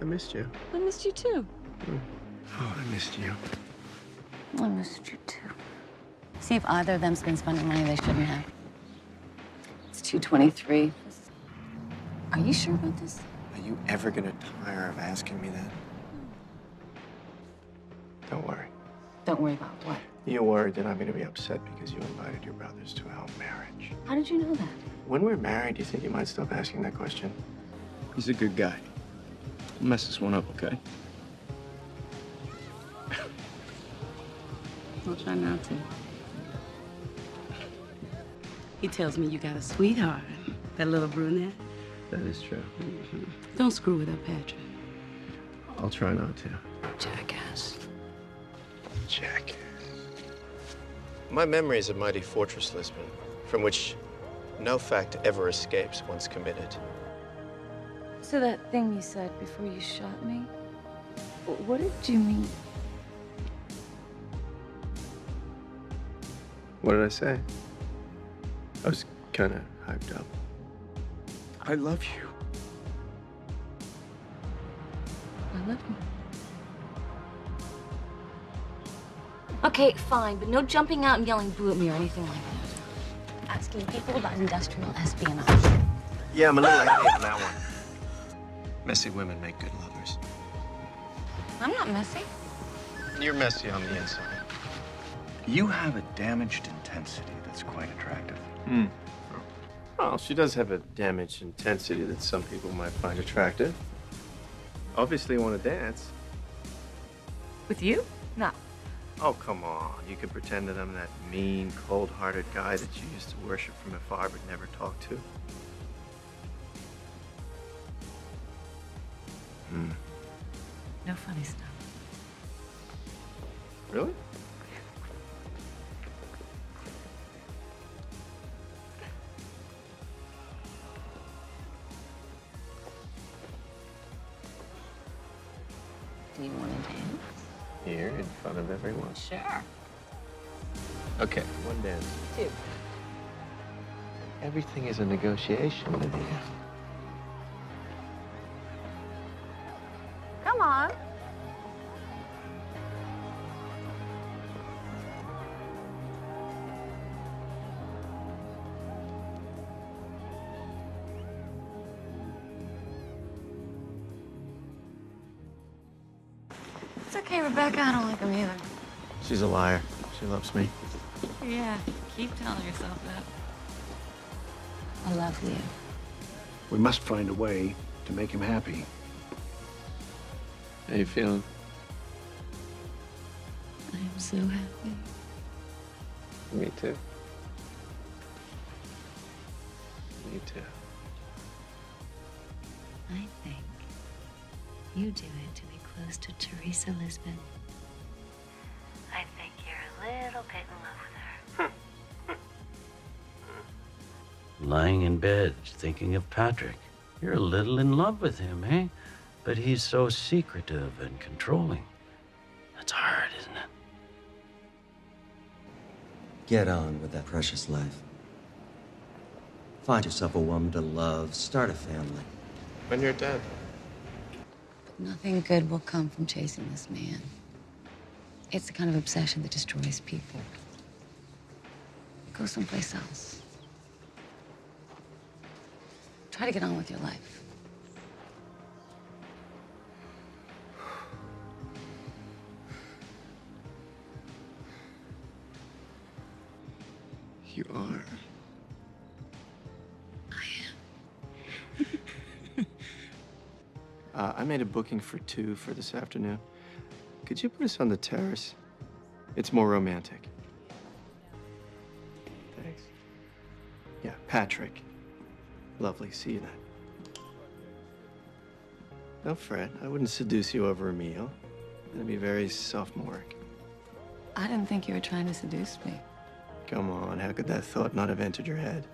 I missed you. I missed you too. Hmm. Oh, I missed you. I missed you too. See if either of them's been spending money they shouldn't have. It's 223. Are you sure about this? Are you ever gonna tire of asking me that? Don't worry. Don't worry about what. You're worried that I'm gonna be upset because you invited your brothers to our marriage. How did you know that? When we're married, do you think you might stop asking that question? He's a good guy. Don't mess this one up, okay? I'll try not to. He tells me you got a sweetheart, that little brunette. That is true. Mm-hmm. Don't screw with her, Patrick. I'll try not to. Jackass. Jackass. My memory is a mighty fortress, Lisbon, from which no fact ever escapes once committed. So that thing you said before you shot me, what did you mean? What did I say? I was kind of hyped up. I love you. I love you. Okay, fine, but no jumping out and yelling boo at me or anything like that. Asking people about industrial espionage. Yeah, I'm a little angry on that one. Messy women make good lovers. I'm not messy. You're messy on the inside. You have a damaged intensity that's quite attractive. Hmm. Well, she does have a damaged intensity that some people might find attractive. Obviously, you want to dance. With you? No. Oh, come on. You can pretend that I'm that mean, cold hearted guy that you used to worship from afar but never talk to. Mm. No funny stuff. Really? Do you want to dance? Here, in front of everyone. Sure. Okay, one dance. Two. Everything is a negotiation, Lydia. Okay, Rebecca. I don't like him either. She's a liar. She loves me. Yeah, keep telling yourself that. I love you. We must find a way to make him happy. How you feeling? I am so happy. Me too. Me too. I think you do it to to Teresa Lisbon. I think you're a little bit in love with her. Lying in bed, thinking of Patrick. You're a little in love with him, eh? But he's so secretive and controlling. That's hard, isn't it? Get on with that precious life. Find yourself a woman to love, start a family. When you're dead. Nothing good will come from chasing this man. It's the kind of obsession that destroys people. Go someplace else. Try to get on with your life. Uh, I made a booking for two for this afternoon. Could you put us on the terrace? It's more romantic. Thanks. Yeah, Patrick. Lovely. See you then. Don't fret. I wouldn't seduce you over a meal. That'd be very sophomoric. I didn't think you were trying to seduce me. Come on, how could that thought not have entered your head?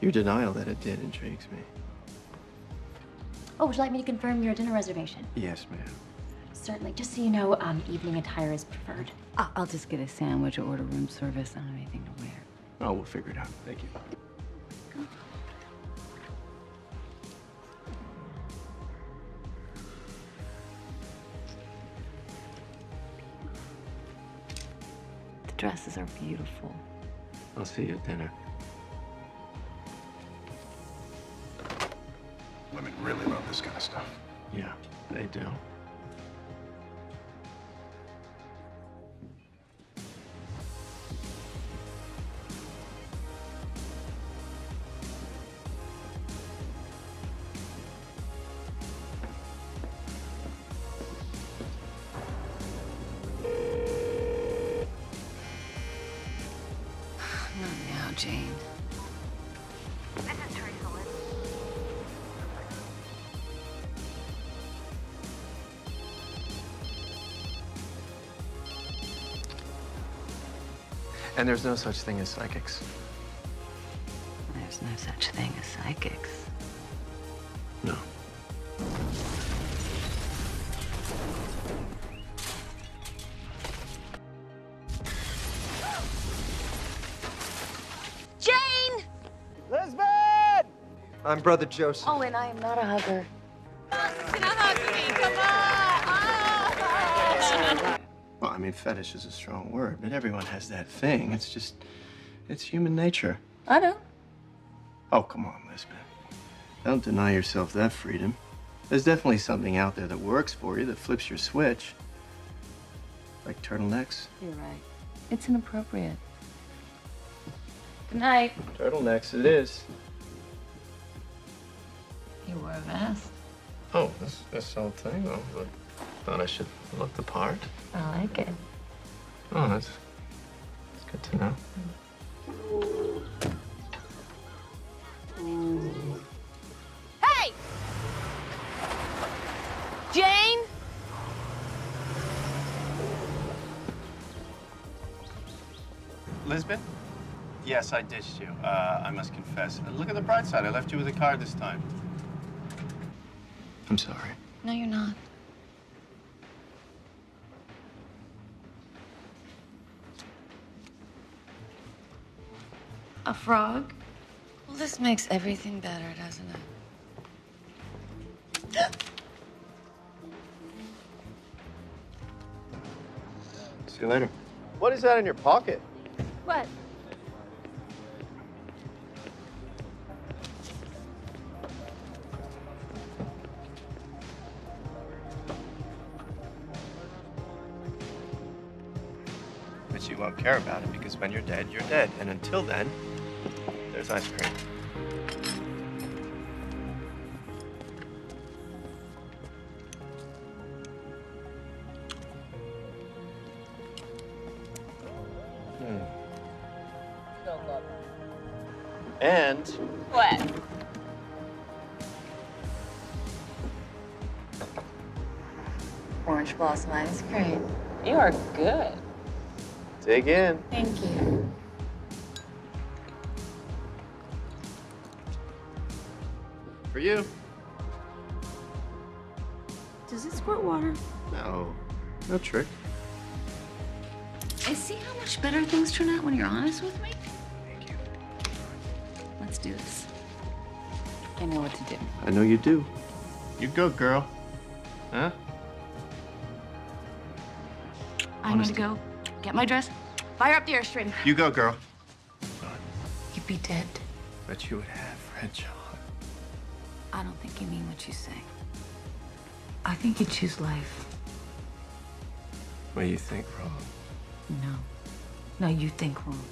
Your denial that it did intrigues me. Oh, would you like me to confirm your dinner reservation? Yes, ma'am. Certainly. Just so you know, um, evening attire is preferred. I'll, I'll just get a sandwich or order room service. I don't have anything to wear. Oh, we'll figure it out. Thank you. The dresses are beautiful. I'll see you at dinner. Women really this kind of stuff. Yeah, they do. And there's no such thing as psychics. There's no such thing as psychics. No. Jane! I'm Brother Joseph. Oh, and I am not a hugger. Well, I mean, fetish is a strong word, but everyone has that thing. It's just, it's human nature. I know. Oh, come on, Lisbon. Don't deny yourself that freedom. There's definitely something out there that works for you, that flips your switch. Like turtlenecks. You're right. It's inappropriate. Good night. Turtlenecks, it is. You wore a vest. Oh, this, this whole thing? Oh, but thought I should look the part. I like it. Oh, that's, that's good to know. Hey! Jane? Lisbon? Yes, I ditched you. Uh, I must confess. Look at the bright side. I left you with a card this time. I'm sorry. No, you're not. A frog? Well, this makes everything better, doesn't it? See you later. What is that in your pocket? What? But you won't care about it because when you're dead, you're dead. And until then, there's ice cream. Hmm. And What? Orange blossom ice cream. You are good. dig in. Thank you. You. Does it squirt water? No. No trick. I see how much better things turn out when you're honest with me. Thank you. Let's do this. I know what to do. I know you do. You go, girl. Huh? I'm gonna go get my dress, fire up the airstream. You go, girl. You'd be dead. Bet you would have, Red John. I don't think you mean what you say. I think you choose life. What do you think, wrong? No. No, you think wrong.